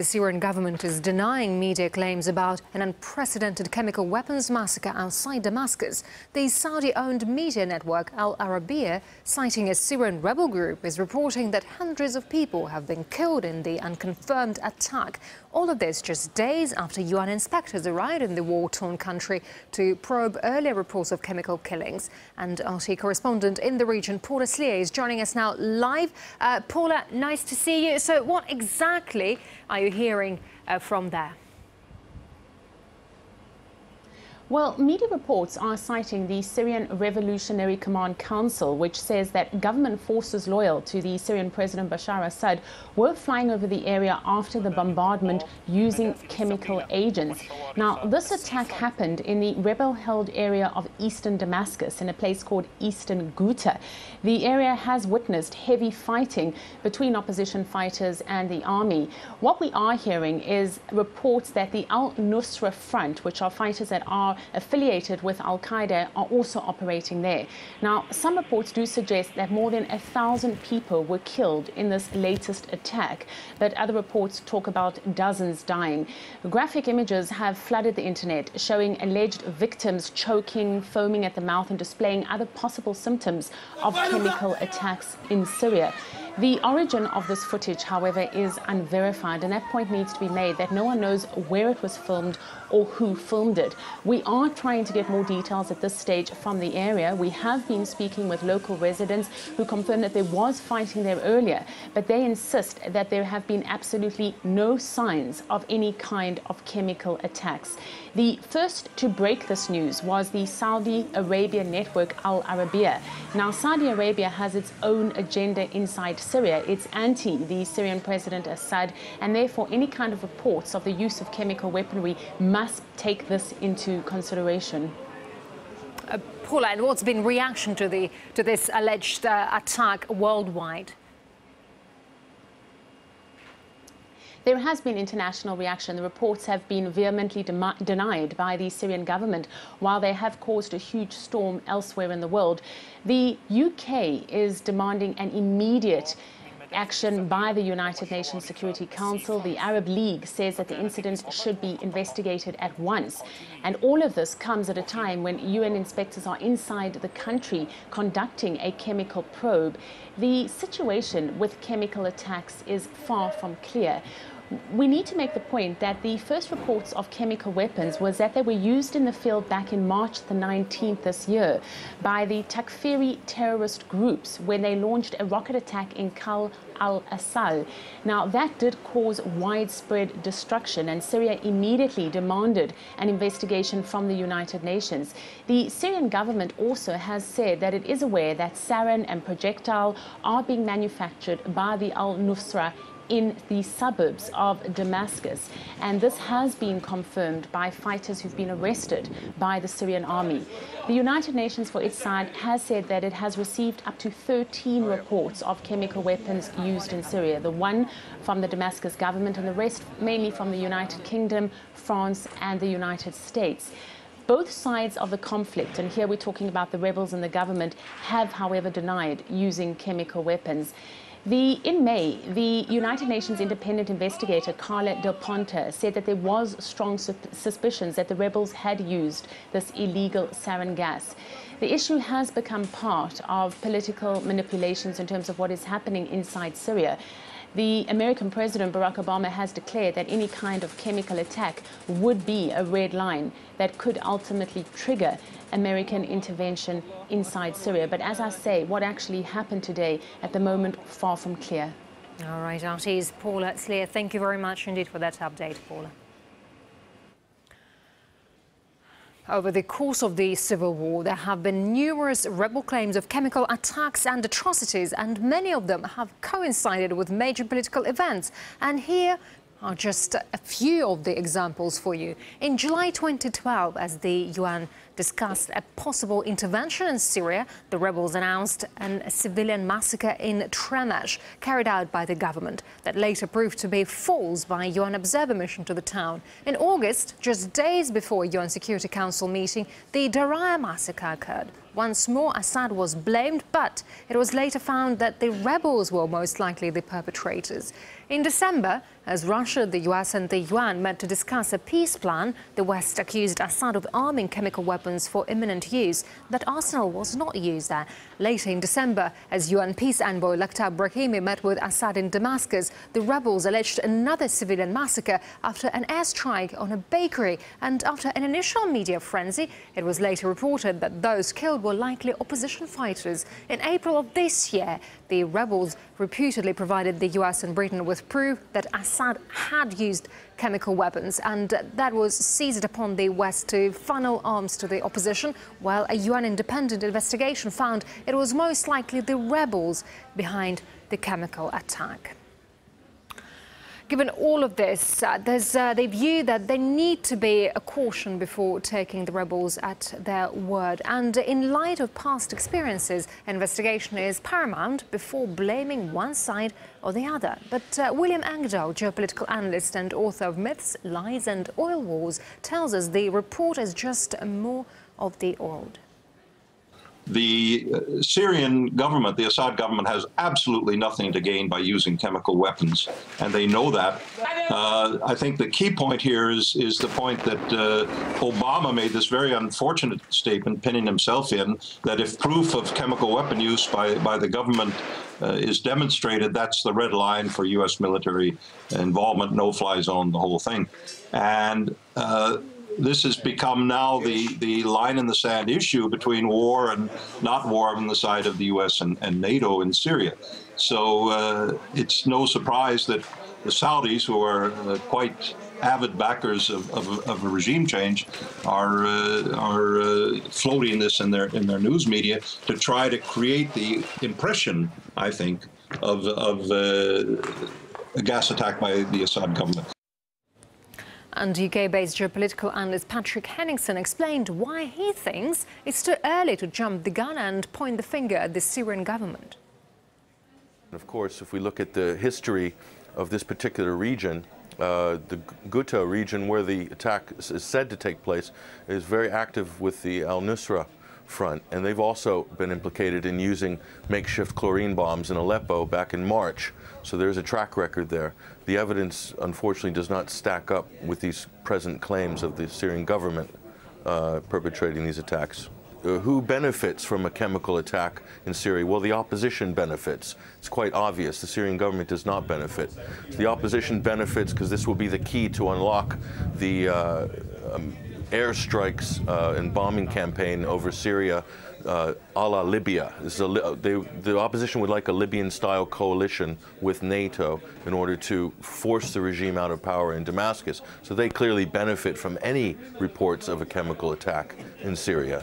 The Syrian government is denying media claims about an unprecedented chemical weapons massacre outside Damascus. The Saudi-owned media network Al Arabiya, citing a Syrian rebel group, is reporting that hundreds of people have been killed in the unconfirmed attack. All of this just days after UN inspectors arrived in the war-torn country to probe earlier reports of chemical killings. And RT correspondent in the region, Paula Slier, is joining us now live. Uh, Paula, nice to see you. So what exactly are you hearing uh, from there? Well, media reports are citing the Syrian Revolutionary Command Council, which says that government forces loyal to the Syrian President Bashar Assad were flying over the area after the bombardment using chemical agents. Now, this attack happened in the rebel-held area of eastern Damascus in a place called Eastern Ghouta. The area has witnessed heavy fighting between opposition fighters and the army. What we are hearing is reports that the Al-Nusra Front, which are fighters that are affiliated with Al Qaeda are also operating there. Now, some reports do suggest that more than a thousand people were killed in this latest attack, but other reports talk about dozens dying. Graphic images have flooded the internet showing alleged victims choking, foaming at the mouth, and displaying other possible symptoms of chemical attacks in Syria. The origin of this footage, however, is unverified, and that point needs to be made that no one knows where it was filmed or who filmed it. We are trying to get more details at this stage from the area. We have been speaking with local residents who confirm that there was fighting there earlier, but they insist that there have been absolutely no signs of any kind of chemical attacks. The first to break this news was the Saudi Arabia network Al Arabiya. Now, Saudi Arabia has its own agenda inside Syria. It's anti the Syrian President Assad, and therefore any kind of reports of the use of chemical weaponry must take this into consideration. Uh, Paula, and what's been reaction to the to this alleged uh, attack worldwide? There has been international reaction. The reports have been vehemently de denied by the Syrian government, while they have caused a huge storm elsewhere in the world. The UK is demanding an immediate action by the United Nations Security Council. The Arab League says that the incident should be investigated at once. And all of this comes at a time when UN inspectors are inside the country conducting a chemical probe. The situation with chemical attacks is far from clear we need to make the point that the first reports of chemical weapons was that they were used in the field back in March the 19th this year by the Takfiri terrorist groups when they launched a rocket attack in Khan al-Assal. Now, that did cause widespread destruction, and Syria immediately demanded an investigation from the United Nations. The Syrian government also has said that it is aware that sarin and projectile are being manufactured by the al-Nusra in the suburbs of Damascus. And this has been confirmed by fighters who've been arrested by the Syrian army. The United Nations, for its side, has said that it has received up to 13 reports of chemical weapons used in Syria. The one from the Damascus government and the rest mainly from the United Kingdom, France, and the United States. Both sides of the conflict, and here we're talking about the rebels and the government, have, however, denied using chemical weapons. The, in May, the United Nations independent investigator Carla Del Ponte said that there was strong su suspicions that the rebels had used this illegal sarin gas. The issue has become part of political manipulations in terms of what is happening inside Syria. The American President Barack Obama has declared that any kind of chemical attack would be a red line that could ultimately trigger American intervention inside Syria. But as I say, what actually happened today at the moment, far from clear. All right, RT's Paula Slier, thank you very much indeed for that update, Paula. Over the course of the civil war, there have been numerous rebel claims of chemical attacks and atrocities, and many of them have coincided with major political events. And here, are just a few of the examples for you. In July 2012, as the UN discussed a possible intervention in Syria, the rebels announced a civilian massacre in Tremseh carried out by the government that later proved to be false by a UN observer mission to the town. In August, just days before a UN Security Council meeting, the Daraya massacre occurred. Once more, Assad was blamed, but it was later found that the rebels were most likely the perpetrators. In December, as Russia, the US and the UN met to discuss a peace plan, the West accused Assad of arming chemical weapons for imminent use. That arsenal was not used there. Later in December, as UN peace envoy Lakhdar Brahimi met with Assad in Damascus, the rebels alleged another civilian massacre after an airstrike on a bakery. And after an initial media frenzy, it was later reported that those killed were likely opposition fighters. In April of this year, the rebels reputedly provided the US and Britain with proof that Assad had used chemical weapons, and that was seized upon the West to funnel arms to the opposition, while a UN independent investigation found it was most likely the rebels behind the chemical attack. Given all of this, uh, there's uh, the view that there need to be a caution before taking the rebels at their word. And in light of past experiences, investigation is paramount before blaming one side or the other. But uh, William Engdahl, geopolitical analyst and author of Myths, Lies and Oil Wars, tells us the report is just more of the old the uh, Syrian government, the Assad government, has absolutely nothing to gain by using chemical weapons, and they know that. Uh, I think the key point here is is the point that uh, Obama made this very unfortunate statement, pinning himself in, that if proof of chemical weapon use by by the government uh, is demonstrated, that's the red line for U.S. military involvement, no-fly zone, the whole thing, and uh, this has become now the, the line in the sand issue between war and not war on the side of the U.S. and, and NATO in Syria. So uh, it's no surprise that the Saudis, who are uh, quite avid backers of, of, of, a regime change, are uh, are uh, floating this in their in their news media to try to create the impression, I think, of of uh, a gas attack by the Assad government. And UK-based geopolitical analyst Patrick Henningsen explained why he thinks it's too early to jump the gun and point the finger at the Syrian government. Of course, if we look at the history of this particular region, uh, the Ghouta region where the attack is said to take place is very active with the al-Nusra front, and they've also been implicated in using makeshift chlorine bombs in Aleppo back in March. So there's a track record there. The evidence, unfortunately, does not stack up with these present claims of the Syrian government uh, perpetrating these attacks. Uh, who benefits from a chemical attack in Syria? Well, the opposition benefits. It's quite obvious. The Syrian government does not benefit. The opposition benefits because this will be the key to unlock the uh, um, airstrikes uh, and bombing campaign over Syria uh, a la Libya. A, they, the opposition would like a Libyan-style coalition with NATO in order to force the regime out of power in Damascus. So they clearly benefit from any reports of a chemical attack in Syria.